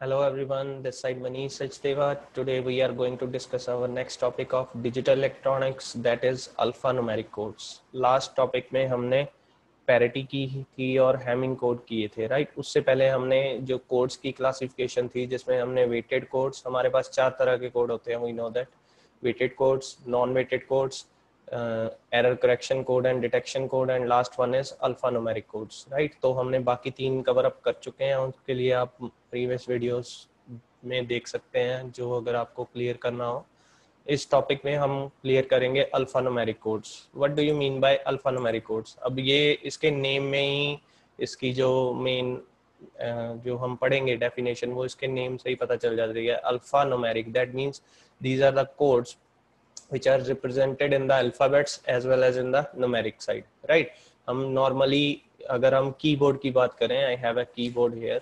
Hello everyone, this side Manish Sachdeva. Today we are going to discuss our next topic of digital electronics that is alphanumeric codes. Last topic में हमने parity की थी और Hamming code किए थे right right? उससे पहले हमने जो कोड्स की क्लासिफिकेशन थी जिसमें हमने वेटेड कोड्स हमारे पास चार तरह के कोड होते हैं we know that weighted codes non weighted codes error correction code and detection code and last one is alphanumeric codes right तो हमने बाकी तीन कवर अप कर चुके हैं उसके लिए आप प्रीवियस वीडियोस में देख सकते हैं, जो अगर आपको क्लियर करना हो। इस टॉपिक में हम क्लियर करेंगे alphanumeric codes what do you mean by alphanumeric codes अब ये इसके नेम में ही, इसकी जो मेन जो हम पढ़ेंगे डेफिनेशन वो इसके नेम से ही पता चल जाती है। Alphanumeric that means these are the codes which are represented in the alphabets as well as in the numeric side, right? हम normally, अगर हम कीबोर्ड की बात करें I have a keyboard here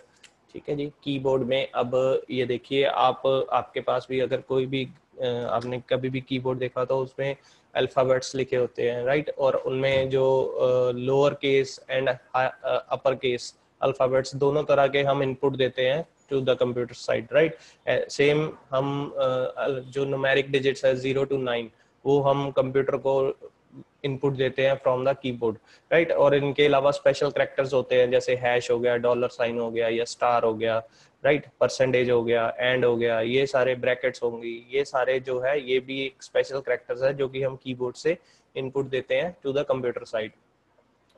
ठीक है जी? कीबोर्ड में अब ये देखिए, आप, आपके पास भी अगर कोई भी आपने कभी भी कीबोर्ड देखा तो उसमें अल्फ़ाबेट्स लिखे होते हैं राइट और उनमें जो lower case and upper case alphabets दोनों तरह के हम इनपुट देते हैं। To the computer side right same हम uh, जो नुमेरिक डिजिट्स है ज़ीरो टू नाइन वो हम कंप्यूटर को इनपुट देते हैं फ्रॉम द कीबोर्ड राइट और इनके अलावा स्पेशल करेक्टर्स होते हैं जैसे हैश हो गया डॉलर साइन हो गया या स्टार हो गया राइट right? परसेंटेज हो गया एंड हो गया ये सारे ब्रैकेट्स होंगी ये सारे जो है ये भी एक स्पेशल करेक्टर्स है जो कि हम कीबोर्ड से इनपुट देते हैं टू द कंप्यूटर साइड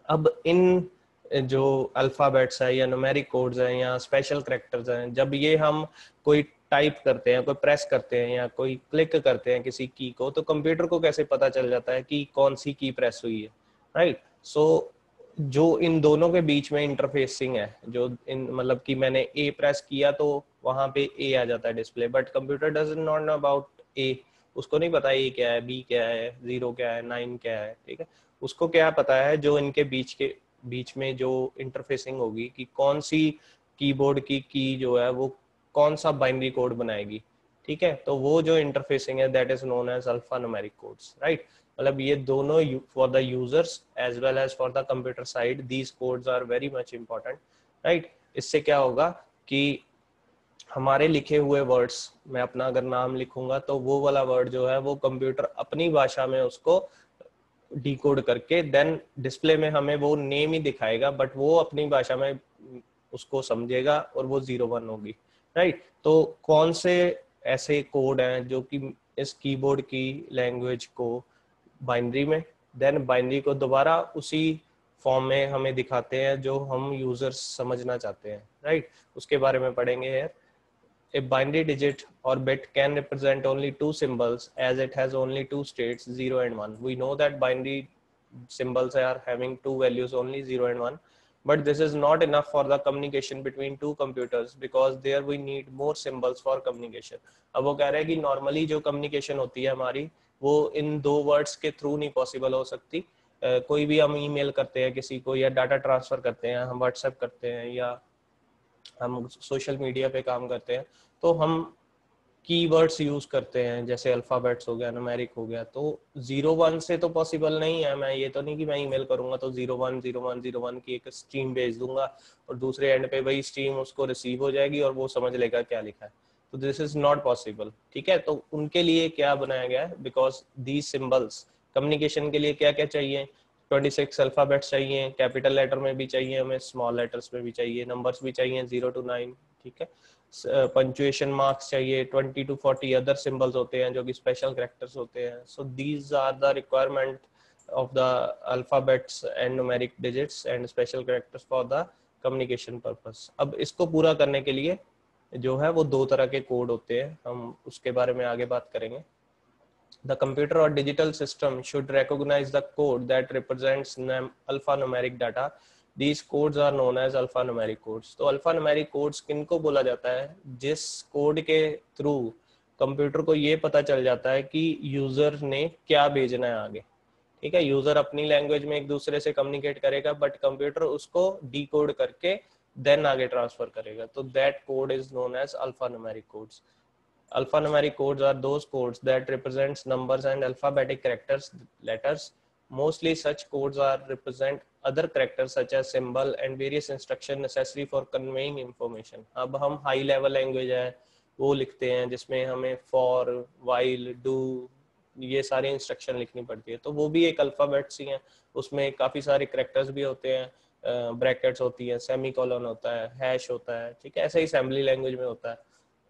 अब इन जो अल्फाबेट्स है या नुमेरिक कोड्स हैं या स्पेशल करेक्टर्स हैं जब ये हम कोई टाइप करते हैं कोई प्रेस करते हैं या कोई क्लिक करते हैं किसी की को तो कंप्यूटर को कैसे पता चल जाता है कि कौन सी की प्रेस हुई है राइट right? सो so, जो इन दोनों के बीच में इंटरफेसिंग है जो इन मतलब कि मैंने ए प्रेस किया तो वहाँ पे ए आ जाता है display but computer does not know about a उसको नहीं पता ए क्या है बी क्या है ज़ीरो क्या है नाइन क्या है ठीक है उसको क्या पता है जो इनके बीच के बीच में जो इंटरफेसिंग होगी कि कौन सी कीबोर्ड की की जो है वो कौन सा बाइनरी कोड बनाएगी, ठीक है? तो वो जो इंटरफेसिंग है that is known as alpha numeric codes right मतलब ये दोनों for the users as well as for the computer side these codes are very much important right इससे क्या होगा कि हमारे लिखे हुए वर्ड्स मैं अपना अगर नाम लिखूँगा तो वो वाला वर्ड जो है, वो कंप्यूटर अपनी भाषा में उसको डिकोड करके देन डिस्प्ले में हमें वो नेम ही दिखाएगा बट वो अपनी भाषा में उसको समझेगा और वो ज़ीरो वन होगी राइट तो कौन से ऐसे कोड हैं जो कि इस कीबोर्ड की लैंग्वेज को बाइनरी में देन बाइनरी को दोबारा उसी फॉर्म में हमें दिखाते हैं जो हम यूज़र्स समझना चाहते हैं राइट उसके बारे में पढ़ेंगे यार। A binary digit or bit can represent only two symbols as it has only two states, 0 and 1. We know that binary symbols are having two values only 0 and 1. But this is not enough for the communication between two computers because there we need more symbols for communication. अब वो कह रहे हैं कि normally जो communication होती है हमारी वो इन दो words के through नहीं possible हो सकती uh, कोई भी हम ईमेल करते हैं किसी को या डाटा ट्रांसफ़र करते हैं हम व्हाट्सएप करते हैं या हम सोशल मीडिया पे काम करते हैं तो हम कीवर्ड्स यूज़ करते हैं, जैसे अल्फाबेट्स हो गया नुमेरिक हो गया तो ज़ीरो वन से तो पॉसिबल नहीं है। मैं ये तो नहीं कि मैं ईमेल करूँगा तो zero one zero one zero one की एक स्ट्रीम भेज दूँगा और दूसरे एंड पे वही स्ट्रीम उसको रिसीव हो जाएगी और वो समझ लेगा क्या लिखा है। तो दिस इज़ नॉट पॉसिबल ठीक है? तो उनके लिए क्या बनाया गया है? बिकॉज़ दीज सिम्बल्स कम्युनिकेशन के लिए क्या क्या चाहिए? 26 अल्फाबेट्स चाहिए कैपिटल लेटर में भी चाहिए हमें स्मॉल लेटर्स में भी चाहिए नंबर्स भी चाहिए ज़ीरो टू नाइन ठीक है? पंचुएशन मार्क्स चाहिए 20 टू 40 अदर सिंबल्स होते हैं जो कि स्पेशल करेक्टर्स होते हैं। So these are the requirement of the alphabets and numeric digits and special characters for the communication purpose. अब इसको पूरा करने के लिए जो है वो दो तरह के कोड होते हैं, हम उसके बारे में आगे बात करेंगे। The computer or digital system should recognize the code that represents alphanumeric data. These codes are known as alphanumeric codes. तो alphanumeric codes किनको बोला जाता है जिस कोड के थ्रू कंप्यूटर को ये पता चल जाता है कि यूज़र ने क्या भेजना है आगे ठीक है यूज़र अपनी लैंग्वेज में एक दूसरे से कम्युनिकेट करेगा बट कंप्यूटर उसको डी करके देन आगे ट्रांसफ़र करेगा तो that code is known as alphanumeric codes Alphanumeric codes are those codes that represents numbers and alphabetic characters, letters Mostly such codes are represent other characters such as symbol and various instruction necessary for conveying information. अब हम high level language है वो लिखते हैं जिसमें हमें for, while, do ये सारी इंस्ट्रक्शन लिखनी पड़ती है तो वो भी एक अल्फाबेट्स ही हैं उसमें काफ़ी सारे करेक्टर्स भी होते हैं ब्रैकेट्स होती है सेमी कॉलन होता है हैश होता है ठीक है ऐसे ही असेंबली लैंग्वेज में होता है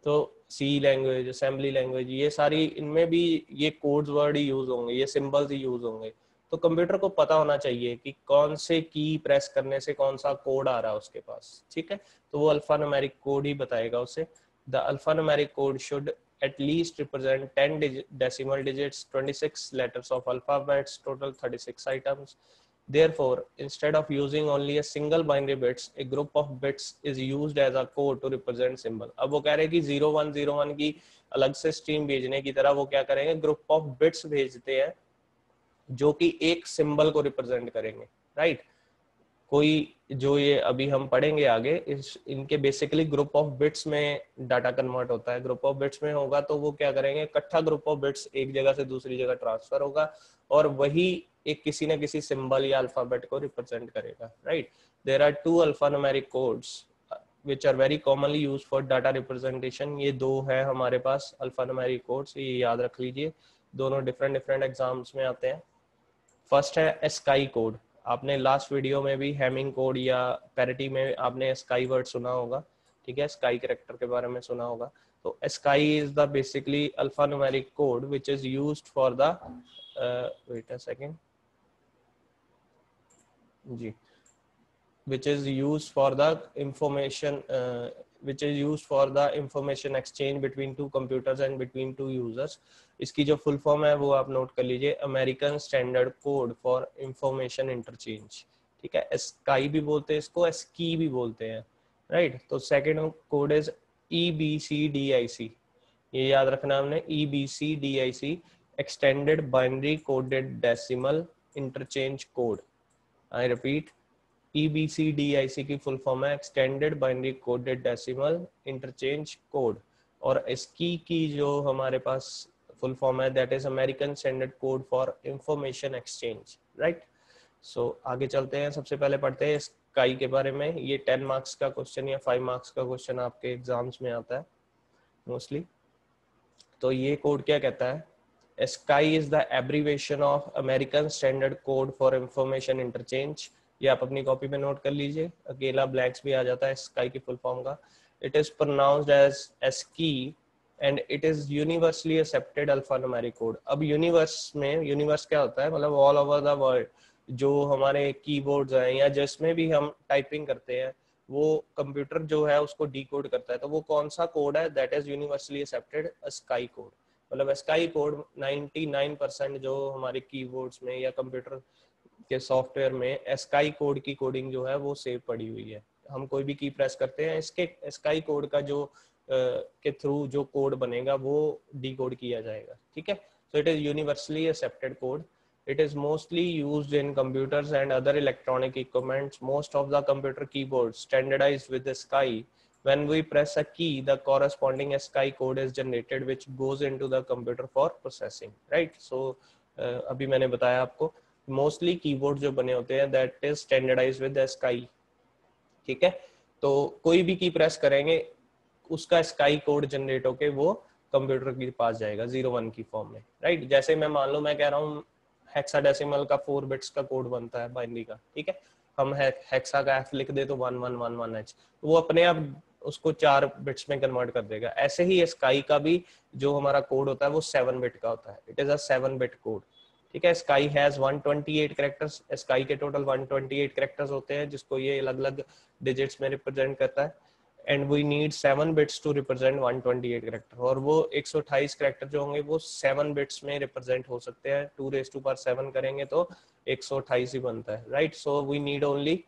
तो सी लैंग्वेज असेंबली लैंग्वेज ये सारी इनमें भी ये कोड्स वर्ड ही यूज़ होंगे ये सिंबल्स ही यूज़ होंगे। तो कंप्यूटर को पता होना चाहिए कि कौन से की प्रेस करने से कौन सा कोड आ रहा है उसके पास ठीक है? तो वो अल्फ़ा नुमेरिक कोड ही बताएगा उसे। The alpha numeric code should at least represent 10 digit, decimal digits 26 letters of alphabets total 36 items therefore, instead of using only a single binary bits, a group of bits is used as a code to represent symbol. वो कह रहे हैं कि 0101 की अलग से stream भेजने की तरह वो क्या करेंगे? ग्रुप ऑफ़ बिट्स भेजते हैं, जो कि एक सिंबल को रिप्रेजेंट करेंगे राइट कोई जो ये अभी हम पढ़ेंगे आगे, इस इनके बेसिकली ग्रुप ऑफ़ बिट्स में डाटा कन्वर्ट होता है। ग्रुप ऑफ़ बिट्स में होगा तो वो क्या करेंगे? इकट्ठा ग्रुप ऑफ़ बिट्स एक जगह से दूसरी जगह ट्रांसफ़र होगा और वही एक किसी ना किसी सिंबल या अल्फ़ाबेट को रिप्रेजेंट करेगा right there are two alphanumeric codes which are very commonly use for data representation ये दो है हमारे पास अल्फानोमेरिक कोड्स ये याद रख लीजिए। दोनों डिफरेंट डिफरेंट एग्ज़ाम्स में आते हैं। फ़र्स्ट है स्काई कोड आपने लास्ट वीडियो में भी हैमिंग कोड या पैरिटी में आपने स्काई वर्ड सुना होगा, ठीक है? स्काई करेक्टर के बारे में सुना होगा। तो ASCII is the basically alpha numeric code which is use for the wait a second ji. Is used for the information uh, which is used for the information exchange between two computers and between two users. इसकी जो full form है वो आप note कर लीजिए American standard code for information interchange ठीक है? Sky भी बोलते हैं इसको एसकी भी बोलते हैं। राइट? तो second code is E B C D I C ये याद रखना हमने E B C D I C extended binary coded decimal interchange code I repeat EBCDIC की फुल फॉर्म है extended binary coded decimal interchange code और इसकी की जो हमारे पास फुल फॉर्म है that is American standard code for information exchange right so आगे चलते हैं, सबसे पहले पढ़ते हैं स्काई के बारे में। ये टेन मार्क्स का क्वेश्चन या फाइव मार्क्स का क्वेश्चन आपके एग्ज़ाम्स में आता है मोस्टली तो ये कोड क्या कहता है? ASCII is the abbreviation of American standard code for information interchange ये आप अपनी कॉपी में नोट कर लीजिए। अकेला ब्लैंक्स भी आ जाता है स्काई की फुल फॉर्म का। It is pronounced as ASCII and it is universally accepted alphanumeric code अब यूनिवर्स में यूनिवर्स क्या होता है? मतलब ऑल ओवर द वर्ल्ड जो हमारे कीबोर्ड्स हैं या जिसमें भी हम टाइपिंग करते हैं, वो कंप्यूटर जो है उसको डी कोड करता है। तो वो कौन सा कोड है? That is universally accepted ASCII code मतलब स्काई कोड 99 परसेंट जो हमारे कीबोर्ड्स में या कंप्यूटर के सॉफ्टवेयर में स्काई कोड की कोडिंग जो है, वो सेव पड़ी हुई है। हम कोई भी की प्रेस करते हैं, इसके स्काई कोड का जो के थ्रू जो कोड बनेगा, वो डी किया जाएगा, ठीक है? So it is universally accepted code it is mostly used in computers and other electronic equipments. Most of the computer keyboards standardized with sky when we press a key the corresponding sky code is generated which goes into the computer for processing right? So uh, अभी मैंने बताया आपको mostly keyboard जो बने होते हैं that is standardize with ASCII ठीक है? तो कोई भी की प्रेस करेंगे उसका स्काई कोड जनरेट होके वो कंप्यूटर के पास जाएगा ज़ीरो वन की फॉर्म में राइट जैसे मैं मान लो मैं कह रहा हूँ हेक्साडेसिमल का फोर बिट्स का कोड बनता है बाइनरी का ठीक है? हम हेक्सा का एफ़ लिख दे तो one one one one H वो अपने आप उसको चार बिट्स में कन्वर्ट कर देगा। ऐसे ही स्काई का भी जो हमारा कोड होता है, वो सेवन बिट का होता है। It is a seven bit code ठीक है? स्काई हैज़ 128 कैरेक्टर्स स्काई के टोटल 128 कैरेक्टर्स होते हैं, जिसको ये अलग अलग डिजिट्स में रिप्रेजेंट करता है। And we need seven bits to represent 128 character और वो 128 कैरेक्टर जो होंगे, वो सेवन बिट्स में रिप्रेजेंट हो सकते हैं। Two raise to power seven करेंगे तो 128 ही बनता है। Right so we need only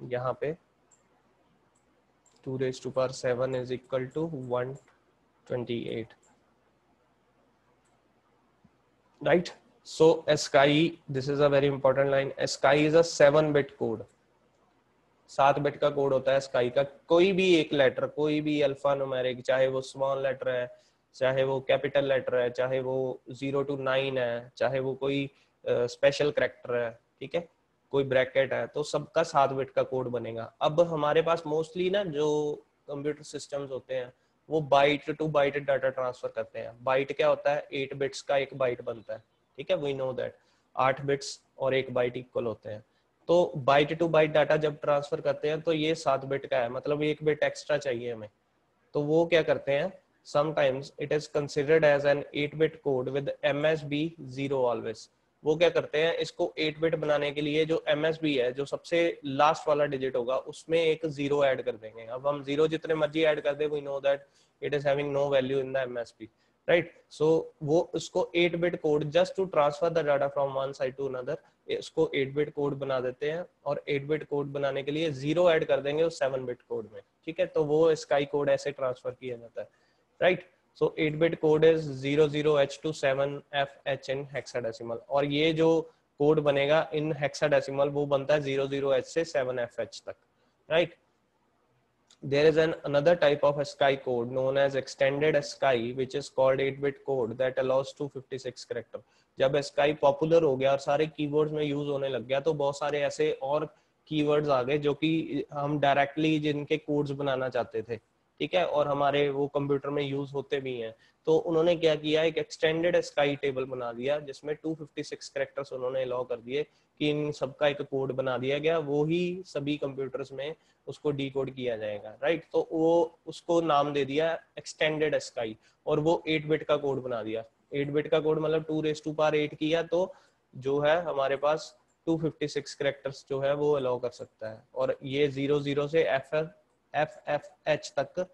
यहाँ पे two raise to power seven is equal to one twenty eight right? So sky this is a very important line. Sky is a 7 bit code. सात bit का code होता है sky का। कोई भी एक लेटर कोई भी अल्फ़ा नुमेरिक चाहे वो स्मॉल लेटर है चाहे वो कैपिटल लेटर है चाहे वो ज़ीरो टू नाइन है चाहे वो कोई स्पेशल uh, करेक्टर है ठीक है? कोई ब्रैकेट है तो सबका सात बिट का कोड बनेगा। अब हमारे पास मोस्टली ना जो कंप्यूटर सिस्टम्स होते हैं, वो byte to byte data transfer करते हैं। बाइट क्या होता है? एट बिट्स का एक बाइट बनता है, ठीक है? वी नो दैट आठ बिट्स और एक बाइट इक्वल होते हैं। तो बाइट टू बाइट डाटा जब ट्रांसफ़र करते हैं तो ये सात बिट का है मतलब एक बिट एक्स्ट्रा चाहिए हमें। तो वो क्या करते हैं? Sometimes it is considered as an eight bit code with M S B zero always वो क्या करते हैं, इसको एट बिट बनाने के लिए जो एम एस बी है, जो सबसे लास्ट वाला डिजिट होगा, उसमें एक ज़ीरो ऐड कर देंगे। अब हम ज़ीरो जितने मर्ज़ी ऐड कर दे we know that it is having no value in the M S B right so वो उसको eight bit code just to transfer the data from one side to another इसको एट बिट कोड बना देते हैं और eight bit code बनाने के लिए ज़ीरो ऐड कर देंगे उस सेवन बिट कोड में, ठीक है? तो वो स्काई कोड ऐसे ट्रांसफ़र किया जाता है right so eight bit code is zero zero H to seven F H in hexadecimal और ये जो कोड बनेगा इन हेक्साडेसिमल वो बनता है ज़ीरो ज़ीरो एच से सेवन एफ़ एच तक right there is an, another type of ASCII code known as extended ASCII which is called 8 bit code that allows 256 character. जब ASCII पॉपुलर हो गया और सारे कीवर्ड्स में यूज़ होने लग गया तो बहुत सारे ऐसे और कीवर्ड्स आ गए जो कि हम डायरेक्टली जिनके कोड्स बनाना चाहते थे। ठीक है, और हमारे वो कंप्यूटर में यूज़ होते भी हैं। तो उन्होंने क्या किया, एक एक्सटेंडेड स्काई टेबल बना दिया, जिसमें 256 कैरेक्टर्स उन्होंने अलाउ कर दिए कि इन सबका एक कोड बना दिया गया, वो ही सभी कंप्यूटर्स में उसको डी किया जाएगा राइट तो वो उसको नाम दे दिया एक्सटेंडेड स्काई और वो एट बिट का कोड बना दिया। एट बिट का कोड मतलब two raise to power eight किया तो जो है हमारे पास 256 कैरेक्टर्स जो है वो अलाउ कर सकता है। और ये ज़ीरो ज़ीरो से एफ़ एफ़ एफ़ एच तक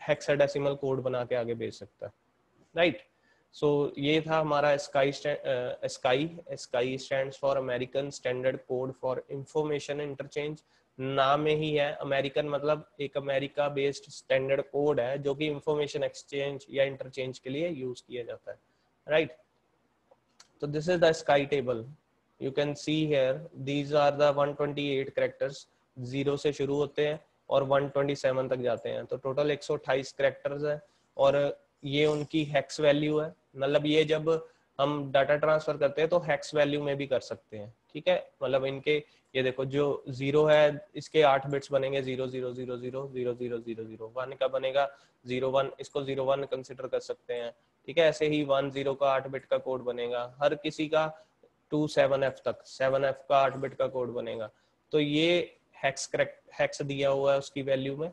हेक्साडेसिमल कोड बना के आगे भेज सकता है। राइट सो ये था हमारा ASCII ASCII ASCII stand for American standard code for information interchange नाम ही है अमेरिकन मतलब एक अमेरिका बेस्ड स्टैंडर्ड कोड है, जो कि इंफॉर्मेशन एक्सचेंज या इंटरचेंज के लिए यूज़ किया जाता है। राइट तो this is the ASCII table you can see here these are the 128 characters zero से शुरू होते हैं। और 127 तक जाते हैं। तो टोटल 128 कैरेक्टर्स है और ये उनकी हेक्स वैल्यू है। मतलब ये जब हम डाटा ट्रांसफ़र करते हैं तो हेक्स वैल्यू में भी कर सकते हैं। ठीक है? मतलब इनके, ये देखो, जो ज़ीरो है, इसके आठ बिट्स बनेंगे। Zero zero zero zero zero zero zero zero one का बनेगा ज़ीरो वन इसको ज़ीरो वन कंसिडर कर सकते हैं। ठीक है? ऐसे ही वन ज़ीरो का आठ बिट का कोड बनेगा। हर किसी का टू सेवन एफ़ तक। सेवन एफ़ का आठ बिट का कोड बनेगा। तो ये हेक्स करेक्ट हेक्स दिया हुआ है उसकी वैल्यू में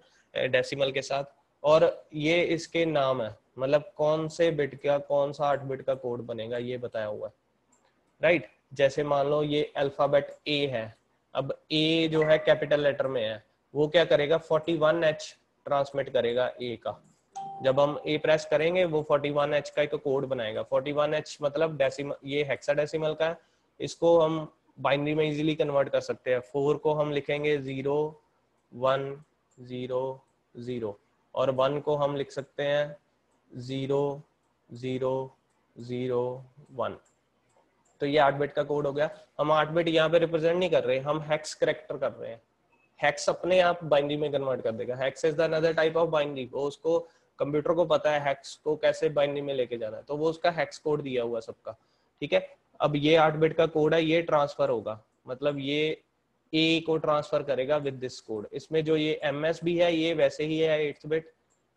डेसिमल के साथ। और ये इसके नाम है। मतलब कौन से बिट का, कौन सा आठ बिट का कोड बनेगा, ये बताया हुआ है। राइट जैसे मान लो ये अल्फ़ाबेट ए है। अब ए जो है कैपिटल लेटर में है। वो क्या करेगा? 41 एच ट्रांसमिट करेगा ए का। जब हम ए प्रेस करेंगे, वो 41 एच का एक कोड बनाएगा। 41 एच मतलब डेसिमल ये हेक्साडेसिमल का है। इसको हम बाइनरी में इजीली कन्वर्ट कर सकते हैं। फोर को हम लिखेंगे ज़ीरो, वन, ज़ीरो ज़ीरो। और वन को हम लिख सकते हैं ज़ीरो ज़ीरो ज़ीरो, वन। तो ये आठ बिट का कोड हो गया। हम आठ बिट यहाँ पे रिप्रेजेंट नहीं कर रहे, हम हैक्स करेक्टर कर रहे हैं। हैक्स अपने आप बाइनरी में कन्वर्ट कर देगा। Hex is the another type of binary. वो उसको कंप्यूटर को पता है हैक्स को कैसे बाइनरी में लेके जाना है। तो वो उसका हैक्स कोड दिया हुआ सबका। ठीक है? अब ये आठ बिट का कोड है, ये ट्रांसफ़र होगा। मतलब ये ए को ट्रांसफ़र करेगा विद दिस कोड इसमें जो ये एम एस भी है, ये वैसे ही है एट्थ बिट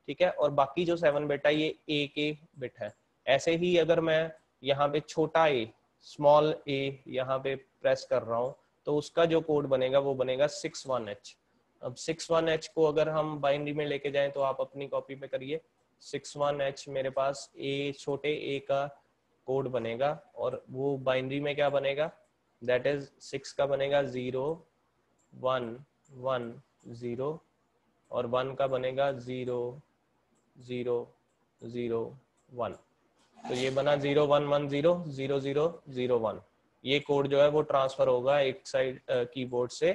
ठीक है? और बाकी जो सेवन बिट है, ये ए के बिट है। ऐसे ही अगर मैं यहाँ पे छोटा ए स्मॉल ए यहाँ पे प्रेस कर रहा हूँ तो उसका जो कोड बनेगा, वो बनेगा सिक्स वन एच अब सिक्स वन एच को अगर हम बाइनरी में लेके जाएँ तो आप अपनी कॉपी पे करिए। सिक्स वन एच मेरे पास ए छोटे ए का कोड बनेगा और वो बाइनरी में क्या बनेगा? दैट इज़ सिक्स का बनेगा ज़ीरो वन वन ज़ीरो और वन का बनेगा ज़ीरो ज़ीरो ज़ीरो वन तो ये बना zero one one zero zero zero zero one ये कोड जो है वो ट्रांसफ़र होगा एक साइड कीबोर्ड से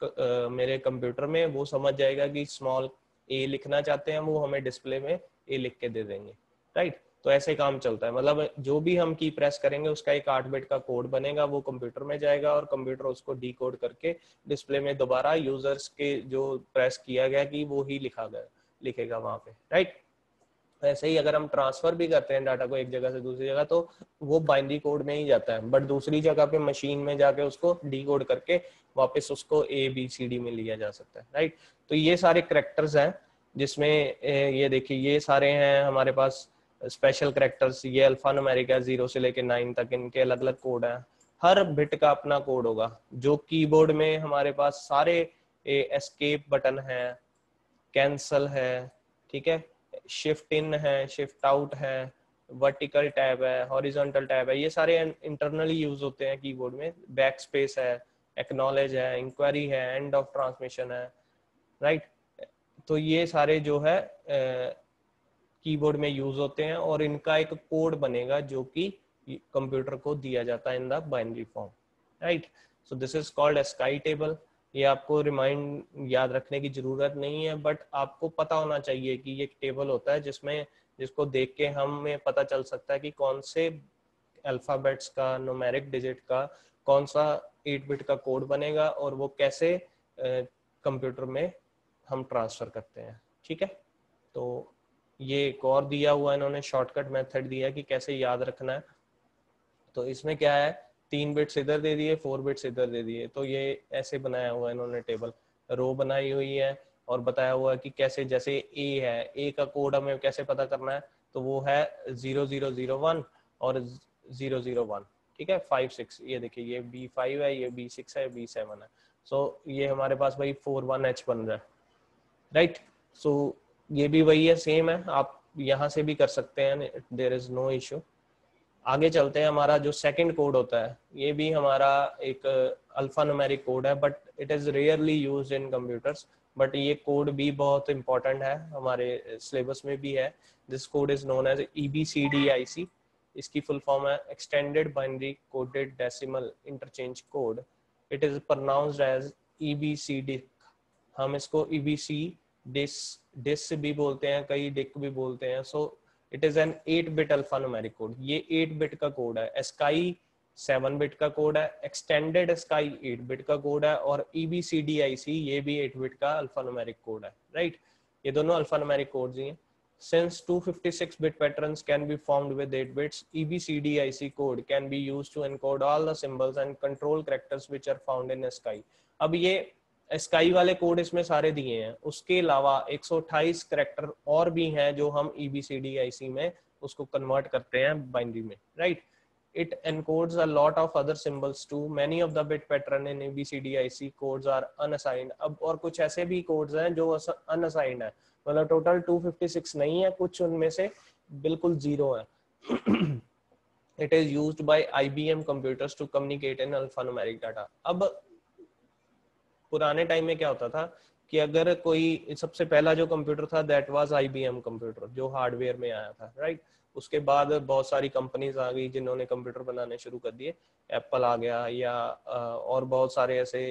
uh, मेरे कंप्यूटर में। वो समझ जाएगा कि स्मॉल ए लिखना चाहते हैं वो हमें डिस्प्ले में ए लिख के दे देंगे। राइट तो ऐसे काम चलता है। मतलब जो भी हम की प्रेस करेंगे, उसका एक आठ बिट का कोड बनेगा, वो कंप्यूटर में जाएगा और कंप्यूटर उसको डी कोड करके डिस्प्ले में दोबारा यूज़र्स के जो प्रेस किया गया कि वो ही लिखा गया, लिखेगा वहाँ पे राइट ऐसे ही अगर हम ट्रांसफ़र भी करते हैं डाटा को एक जगह से दूसरी जगह तो वो बाइनरी कोड में ही जाता है। बट दूसरी जगह पे मशीन में जाके उसको डी कोड करके वापस उसको ए बी सी डी में लिया जा सकता है राइट तो ये सारे करेक्टर्स हैं, जिसमें ये देखिए, ये सारे हैं हमारे पास। स्पेशल करेक्टर्स ये अल्फ़ा नोमेरिका ज़ीरो से लेके नाइन तक इनके अलग अलग कोड हैं। हर बिट का अपना कोड होगा, जो कीबोर्ड में हमारे पास सारे एस्केप बटन है कैंसल है, ठीक है? शिफ्ट इन है शिफ्ट आउट है वर्टिकल टैब है हॉरिजॉन्टल टैब है, ये सारे इंटरनली यूज़ होते हैं कीबोर्ड में। बैक स्पेस है एक्नॉलेज है इंक्वायरी है एंड ऑफ़ ट्रांसमिशन है राइट right? तो ये सारे जो है कीबोर्ड में यूज़ होते हैं और इनका एक कोड बनेगा जो कि कंप्यूटर को दिया जाता है in the binary form right so this is called ASCII table ये आपको रिमाइंड याद रखने की ज़रूरत नहीं है बट आपको पता होना चाहिए कि ये टेबल होता है जिसमें, जिसको देख के हमें पता चल सकता है कि कौन से अल्फाबेट्स का नोमेरिक डिजिट का, कौन सा एट बिट का कोड बनेगा और वो कैसे कंप्यूटर में हम ट्रांसफ़र करते हैं, ठीक है? तो ये एक और दिया हुआ इन्होंने शॉर्टकट मेथड दिया कि कैसे याद रखना है। तो इसमें क्या है? तीन बिट्स इधर दे दिए फोर बिट्स इधर दे दिए। तो ये ऐसे बनाया हुआ है इन्होंने टेबल रो बनाई हुई है और बताया हुआ है कि कैसे जैसे ए है ए का कोड हमें कैसे पता करना है? तो वो है ज़ीरो ज़ीरो ज़ीरो वन और ज़ीरो ज़ीरो वन ठीक है? फाइव सिक्स ये देखिए ये बी फाइव है ये बी सिक्स है बी सेवन है। सो so, ये हमारे पास भाई फोर वन एच बन रहा है राइट सो ये भी वही है सेम है। आप यहाँ से भी कर सकते हैं देर इज़ नो इश्यू आगे चलते हैं, हमारा जो सेकंड कोड होता है, ये भी हमारा एक अल्फ़ा नुमेरिक कोड है but it is rarely use in computers but ये कोड भी बहुत इंपॉर्टेंट है, हमारे सिलेबस में भी है। This code is known as E B C D I C इसकी फुल फॉर्म है extended binary coded decimal interchange code it is pronounced as E B C D हम इसको ई बी सी डिस डिस भी बोलते हैं, कई डिक भी बोलते हैं so it is an eight bit alpha numeric code ये एट बिट का कोड है स्काई सेवन बिट का कोड है एक्सटेंडेड स्काई एट बिट का कोड है, और ईबीसीडीआईसी e ये भी एट बिट का अल्फ़ा नुमेरिक कोड है राइट ये दोनों अल्फ़ा नुमेरिक कोड्स ही हैं. Since 256 bit patterns can be formed with 8 bits ebcdic code can be used to encode all the symbols and control characters which are found in sky. अब ये sky वाले code इसमें सारे दिए हैं। उसके अलावा एक करैक्टर और भी हैं जो हम ई बी सी डी आई सी में उसको कन्वर्ट करते हैं बाइनरी में right it encodes lot of other symbols to many of the bit pattern in E B C D I C codes are unassigned अब और कुछ ऐसे भी कोड हैं जो अनअसाइंड है। मतलब टोटल 256 नहीं है, कुछ उनमें से बिल्कुल ज़ीरो है। It is use by I B M computers to communicate in alphanumeric data अब पुराने टाइम में क्या होता था कि अगर कोई सबसे पहला जो कंप्यूटर था दैट वाज आईबीएम कंप्यूटर जो हार्डवेयर में आया था राइट उसके बाद बहुत सारी कंपनीज़ आ गई जिन्होंने कंप्यूटर बनाने शुरू कर दिए। एप्पल आ गया या और बहुत सारे ऐसे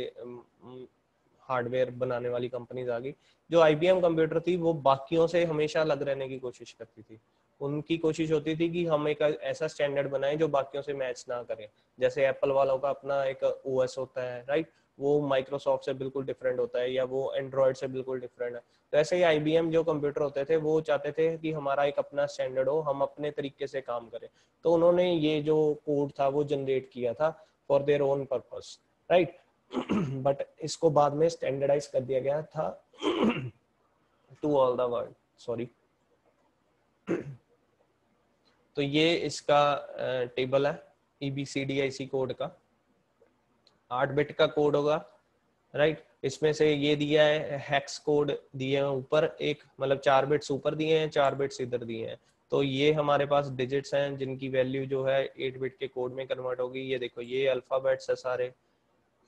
हार्डवेयर बनाने वाली कंपनीज़ आ गई। जो आईबीएम कंप्यूटर थी, वो बाकियों से हमेशा अलग रहने की कोशिश करती थी। उनकी कोशिश होती थी कि हम एक ऐसा स्टैंडर्ड बनाएँ जो बाकियों से मैच ना करें। जैसे एप्पल वालों का अपना एक ओएस होता है राइट वो माइक्रोसॉफ्ट से बिल्कुल डिफरेंट होता है या वो एंड्रॉयड से बिल्कुल डिफरेंट है। तो ऐसे ही आईबीएम जो कंप्यूटर होते थे, वो चाहते थे कि हमारा एक अपना स्टैंडर्ड हो, हम अपने तरीके से काम करें। तो उन्होंने ये जो कोड था, वो जनरेट किया था for their own purpose right but इसको बाद में स्टैंडर्डाइज कर दिया गया था to all the world sorry तो ये इसका टेबल है ईबीसीडीआईसी कोड का। आठ बिट का कोड होगा राइट इसमें से ये दिया है हैक्स कोड दिए हैं ऊपर, एक मतलब चार बिट्स ऊपर दिए हैं, चार बिट्स इधर दिए हैं। तो ये हमारे पास डिजिट्स हैं, जिनकी वैल्यू जो है एट बिट के कोड में कन्वर्ट होगी। ये देखो, ये अल्फाबेट्स है सारे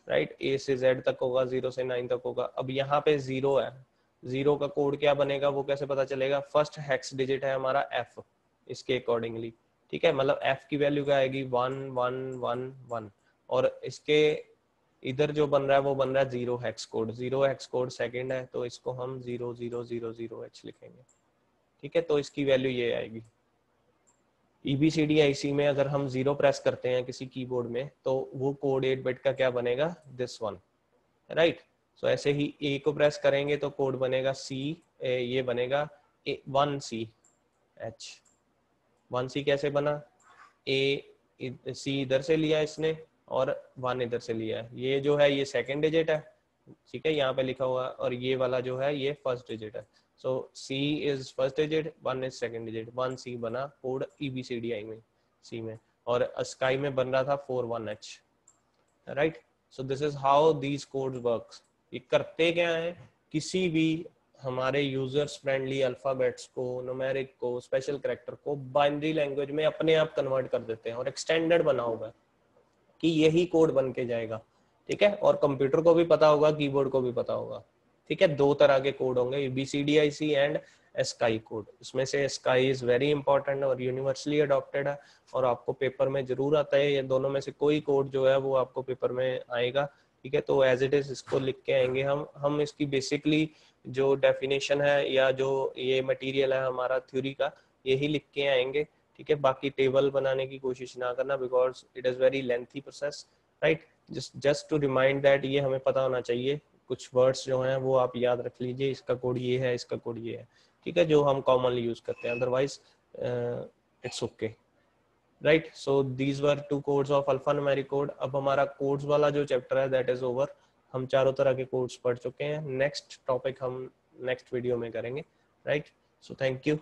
राइट ए से जेड तक होगा ज़ीरो से नाइन तक होगा। अब यहाँ पे ज़ीरो है। ज़ीरो का कोड क्या बनेगा, वो कैसे पता चलेगा? फ़र्स्ट हैक्स डिजिट है हमारा एफ़ इसके अकॉर्डिंगली ठीक है? मतलब एफ़ की वैल्यू क्या आएगी? वन वन वन वन और इसके इधर जो बन रहा है वो बन रहा है zero hex code zero hex code second है तो इसको हम zero zero zero zero H लिखेंगे। ठीक है तो इसकी वैल्यू ये आएगी। ईबीसीडी में अगर हम ज़ीरो प्रेस करते हैं किसी कीबोर्ड में तो वो कोड एट बिट का क्या बनेगा? दिस वन राइट सो ऐसे ही ए को प्रेस करेंगे तो कोड बनेगा सी ये बनेगा one C H one C कैसे बना? ए सी इधर से लिया इसने। और वन इधर से लिया है। ये जो है, ये सेकेंड डिजिट है, ठीक है, यहाँ पे लिखा हुआ है, और ये वाला जो है, ये फ़र्स्ट डिजिट है। So C is first digit one is second digit one C बना कोड ईबीसीडीआई में सी में। और स्काई में बन रहा था four one H right so this is how these codes works ये करते क्या है? किसी भी हमारे यूज़र्स फ्रेंडली अल्फाबेट्स को नोमेरिक को स्पेशल करेक्टर को बाइनरी लैंग्वेज में अपने आप कन्वर्ट कर देते हैं और एक्सटेंडेड बना होगा कि यही कोड बन के जाएगा, ठीक है? और कंप्यूटर को भी पता होगा कीबोर्ड को भी पता होगा, ठीक है? दो तरह के कोड होंगे B C D I C and ASCII code इसमें से स्काई इज़ वेरी इंपॉर्टेंट और यूनिवर्सली अडॉप्टेड है, और आपको पेपर में ज़रूर आता है। ये दोनों में से कोई कोड जो है, वो आपको पेपर में आएगा, ठीक है? तो एज इट इज़ इसको लिख के आएँगे हम। हम इसकी बेसिकली जो डेफिनेशन है या जो ये मटेरियल है हमारा थ्योरी का, यही लिख के आएँगे। ठीक है, बाकी टेबल बनाने की कोशिश ना करना because it is very lengthy process right just just to remind that ये हमें पता होना चाहिए, कुछ वर्ड्स जो हैं वो आप याद रख लीजिए, इसका कोड ये है, इसका कोड ये है, ठीक है, जो हम कॉमनली यूज़ करते हैं। Otherwise it's okay right so these were two codes of alpha numeric code अब हमारा कोड्स वाला जो चैप्टर है दैट इज़ ओवर हम चारों तरह के कोड्स पढ़ चुके हैं। नेक्स्ट टॉपिक हम नेक्स्ट वीडियो में करेंगे राइट सो थैंक यू